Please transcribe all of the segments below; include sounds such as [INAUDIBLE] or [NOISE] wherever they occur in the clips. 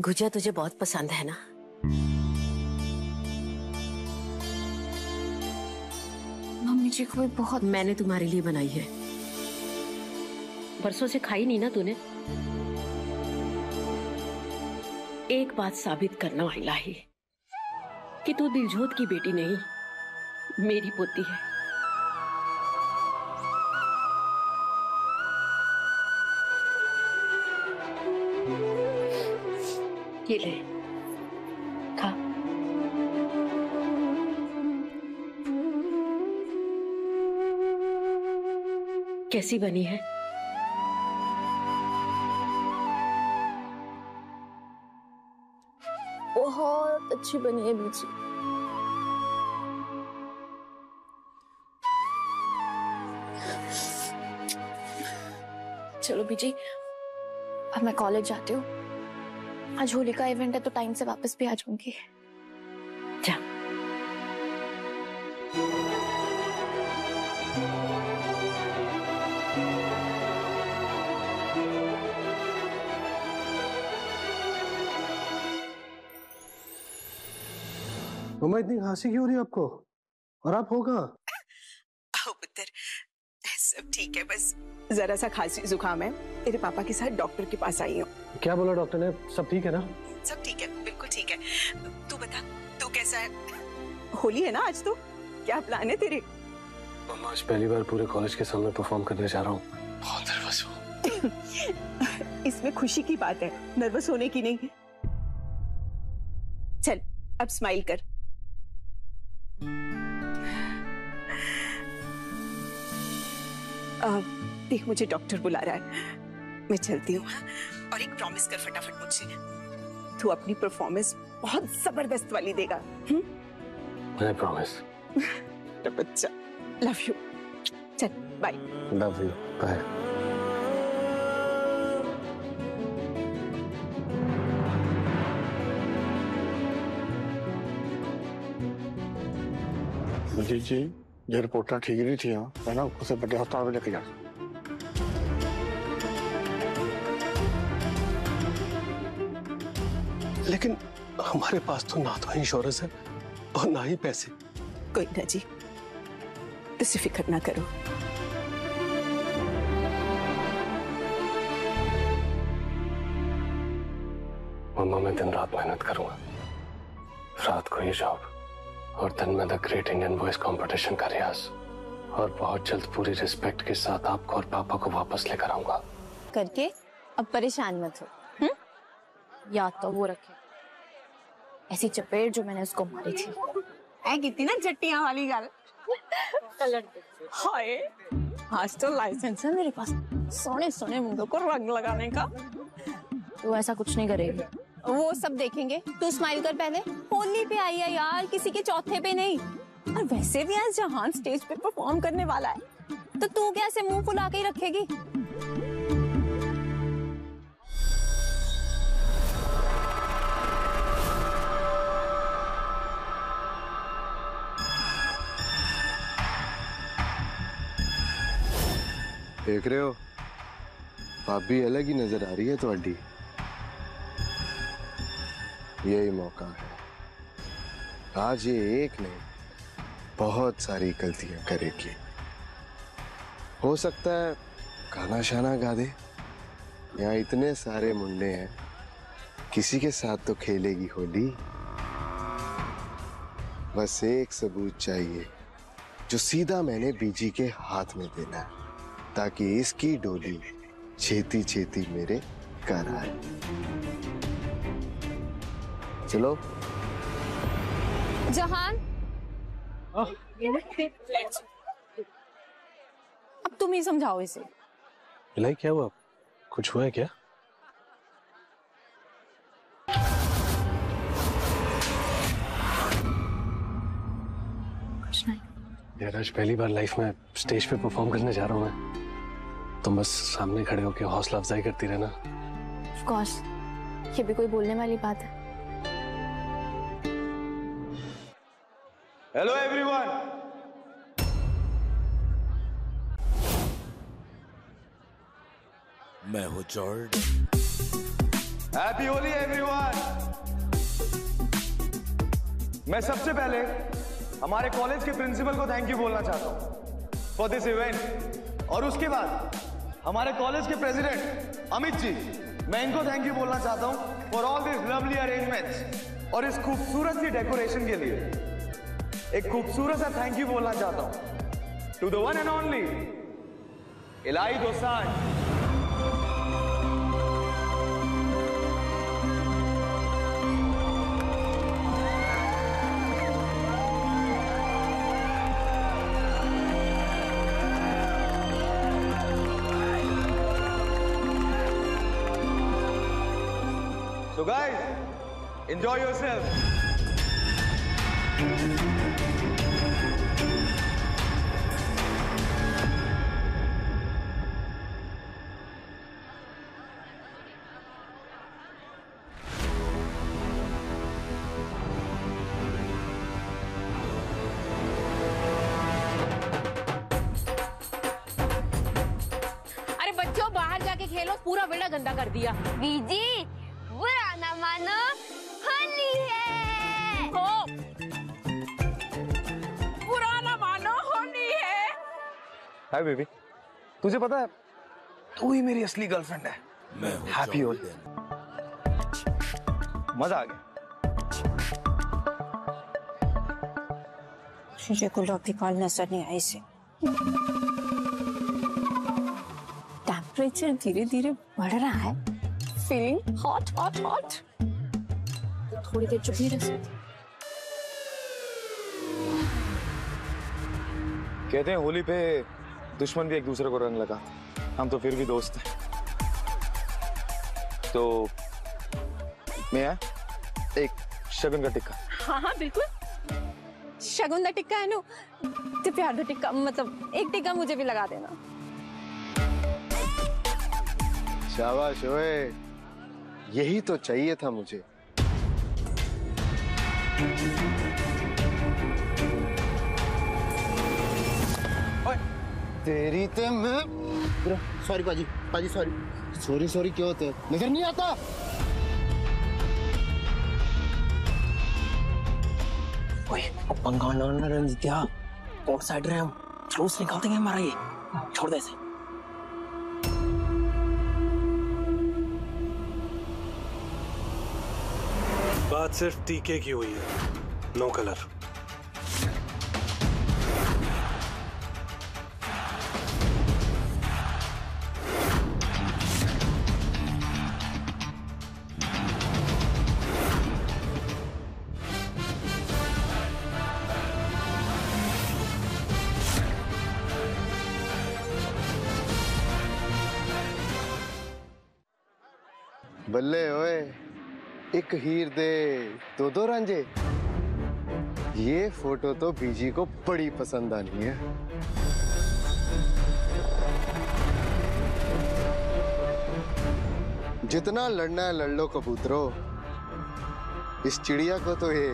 गुजिया तुझे बहुत पसंद है ना? मम्मी जी को बहुत मैंने तुम्हारे लिए बनाई है। परसों से खाई नहीं ना तूने? एक बात साबित करना इलाही कि तू दिलजोत की बेटी नहीं मेरी पोती है। ये ले। खा। कैसी बनी है? बहुत अच्छी बनी है बीजी चलो बीजी अब मैं कॉलेज जाती हूँ। आज होली का इवेंट है तो टाइम से वापस भी आ जाऊँगी। जा। मम्मा इतनी खांसी क्यों हो रही है आपको? और आप हो कहाँ? पुत्र सब ठीक है बस। जरा सा खांसी जुकाम है। तेरे पापा के साथ डॉक्टर के पास आई हूँ। क्या बोला डॉक्टर ने? सब ठीक है ना? सब ठीक है बिल्कुल ठीक है। तू बता तू कैसा है? होली है ना आज तो? क्या प्लान है तेरे? मम्मा आज पहली बार पूरे कॉलेज के सामने परफॉर्म करने जा रहा हूँ। बहुत नर्वस हूँ। [LAUGHS] इसमें खुशी की बात है नर्वस होने की नहीं। चल अब स्माइल कर। देख मुझे डॉक्टर बुला रहा है। मैं चलती हूँ? और एक प्रॉमिस कर फटाफट मुझसे। तू अपनी परफॉर्मेंस बहुत ज़बरदस्त वाली देगा। हम्म? प्रॉमिस [LAUGHS] बच्चा लव यू चल बाय लव यू बाय जी जी ये रिपोर्टां ठीक नहीं थी मैं ना उसे बड़े अस्पताल में लेके जा लेकिन हमारे पास तो ना तो इंश्योरेंस है और ना ही पैसे कोई ना जी तुसी फ़िक्र ना करो मम्मा मैं दिन रात मेहनत करूँगा रात को ये जॉब और दिन में the great Indian voice competition का रियाज। और बहुत जल्द पूरी रिस्पेक्ट के साथ आपको और पापा को वापस लेकर आऊँगा। करके अब परेशान मत हो हम्म? याद तो वो रखे। ऐसी चपेट जो मैंने उसको मारी थी। ऐ कितनी ना जट्टियाँ वाली गल। हाय आज तो लाइसेंस है मेरे पास। सोने सोने मुंडों को रंग लगाने का। तू ऐसा कुछ नहीं करेगी। वो सब देखेंगे। तू स्माइल कर पहले। होली पे आई है यार, किसी के चौथे पे नहीं। और वैसे भी आज जहान स्टेज पे परफॉर्म करने वाला है। तो तू कैसे मुँह फुला के ही रखेगी? देख रहे हो? भाभी अलग ही नज़र आ रही है थोड़ी यही मौका है। आज ये एक नहीं बहुत सारी गलतियाँ करेगी हो सकता है गाना शाना गा दे यहाँ इतने सारे मुंडे हैं, किसी के साथ तो खेलेगी होली। बस एक सबूत चाहिए, जो सीधा मैंने बीजी के हाथ में देना है, ताकि इसकी डोली छेती छेती मेरे घर आए। चलो। जहान। अब तुम ही समझाओ इसे। इलाई क्या हुआ? कुछ हुआ है क्या? कुछ यार आज पहली बार लाइफ में स्टेज पे परफॉर्म करने जा रहा हूँ मैं। तुम बस सामने खड़े होकर हौसला अफजाई करती रहना। ऑफ़ कोर्स ये भी कोई बोलने वाली बात है। हेलो एवरीवन मैं हूँ जॉर्डन हैप्पी होली एवरीवन मैं सबसे पहले हमारे कॉलेज के प्रिंसिपल को थैंक यू बोलना चाहता हूँ फॉर दिस इवेंट और उसके बाद हमारे कॉलेज के प्रेसिडेंट अमित जी मैं इनको थैंक यू बोलना चाहता हूँ for all this lovely arrangements और इस खूबसूरत सी डेकोरेशन के लिए। एक खूबसूरत सा थैंक यू बोलना चाहता हूँ to the one and only इलाई दोसान So guys, enjoy yourself. बच्चों बाहर जाके खेलो पूरा बेड़ा गंदा कर दिया। बीजी बुरा ना मानो होली है। हो। पुराना मानो होली है। हाय बेबी तुझे पता है तू ही मेरी असली गर्लफ्रेंड है। मैं हैप्पी होली मज़ा आ गया। मुझे गुलाब की काल नज़र नहीं आई से टेम्परेचर धीरे धीरे बढ़ रहा है। फीलिंग हॉट हॉट हॉट थोड़ी देर चुप ही रह सकते कहते हैं होली पे दुश्मन भी एक दूसरे को रंग लगा। हम तो फिर भी दोस्त हैं। तो मैं एक शगन का टिक्का। हाँ हाँ बिल्कुल। शगुन का टिक्का है नु? ते प्यार दा टिक्का मतलब एक टिक्का मुझे भी लगा देना। शाबाश ओए। यही तो चाहिए था मुझे। तेरी ते मैं सॉरी पाजी। पाजी सॉरी सॉरी सॉरी क्यों होते नज़र नहीं आता? ओए पंगा ना रंजित्या आउट साइड रहे हम। जुलूस निकाल देंगे हमारा ये। छोड़ दे इसे। बात सिर्फ़ टीके की हुई है। नो कलर बल्ले ओए। एक हीर दे दो दो रांझे ये फ़ोटो तो बीजी को बड़ी पसंद आनी है। जितना लड़ना है लड़ लो कबूतरों इस चिड़िया को तो ये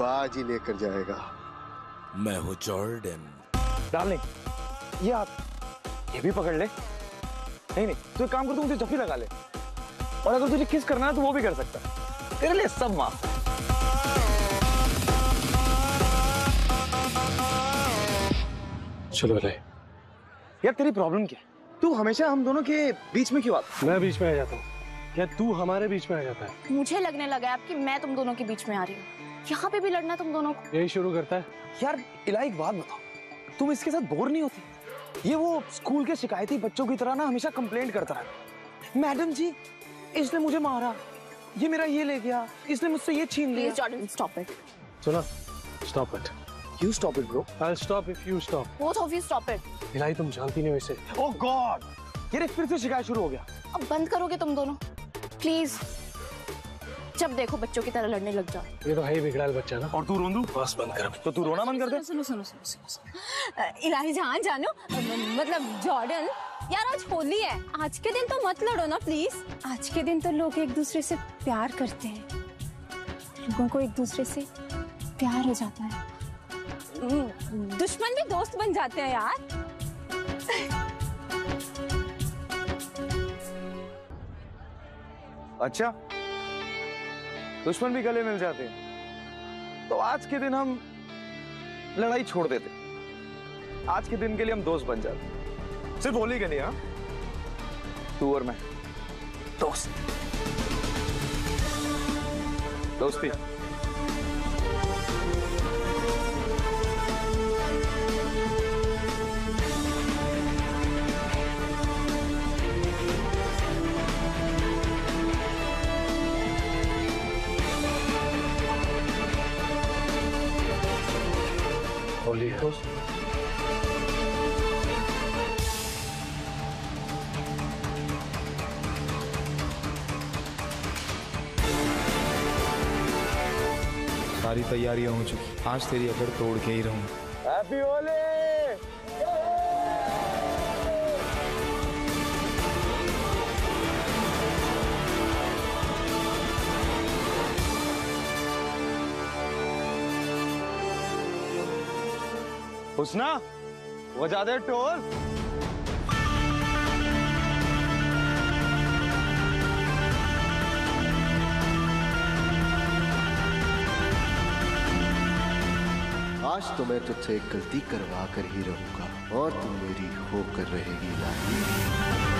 बाज ही लेकर जाएगा। मैं हूँ जॉर्डन। डार्लिंग ये आप ये भी पकड़ ले। नहीं नहीं तू एक काम कर तू मुझे जफी लगा ले। और अगर तुझे किस करना है तो वो भी कर सकता है। तेरे लिए सब माफ़ चलो रे यार तेरी प्रॉब्लम क्या है? तू हमेशा हम दोनों के बीच में क्यों आता मैं बीच में आ जाता हूँ। क्या तू हमारे बीच में आ जाता है? मुझे लगने लगा है कि मैं तुम दोनों के बीच में आ रही हूँ। यहाँ पे भी लड़ना तुम दोनों को। यही शुरू करता है। यार इलाई एक बात बताओ। तुम इसके साथ बोर नहीं होती? ये वो स्कूल के शिकायती बच्चों की तरह ना हमेशा कंप्लेंट करता रहा मैडम जी इसने मुझे मारा। ये मेरा ये ले गया। इसने मुझसे ये छीन लिया। प्लीज़ जॉर्डन स्टॉप इट सुना? Stop it you stop it bro I stop if you stop both of you stop it इलाई तुम जानती नहीं हो इसे। ओह गॉड ये फिर से शिकायत शुरू हो गया। अब बंद करोगे तुम दोनों? प्लीज़ जब देखो बच्चों की तरह लड़ने लग जाओ। ये तो है ही बिगड़ाल बच्चा ना। और तू रोंदू? बस बंद कर। तो तू रोना बंद कर दे। सुनो सुनो सुनो सुनो सुनो इलाही जहाँ जानो। मतलब जॉर्डन यार आज होली है। आज के दिन तो मत लड़ो ना प्लीज़ आज के दिन तो लोग एक दूसरे से प्यार करते हैं। लोगों को एक दूसरे से प्यार हो जाता है। हम्म, दुश्मन भी दोस्त बन जाते हैं यार। अच्छा दुश्मन भी गले मिल जाते हैं। तो आज के दिन हम लड़ाई छोड़ देते। आज के दिन के लिए हम दोस्त बन जाते। सिर्फ़ होली के लिए हाँ? तू और मैं। दोस्त। दोस्ती। होली है सारी तैयारियाँ हो चुकी। आज तेरी अगर तोड़ के ही रहूँ। हैप्पी होली हुसना, बजा दे टोल। आज तो मैं तुझसे गलती करवा कर ही रहूँगा और तुम मेरी होकर रहेगी लाही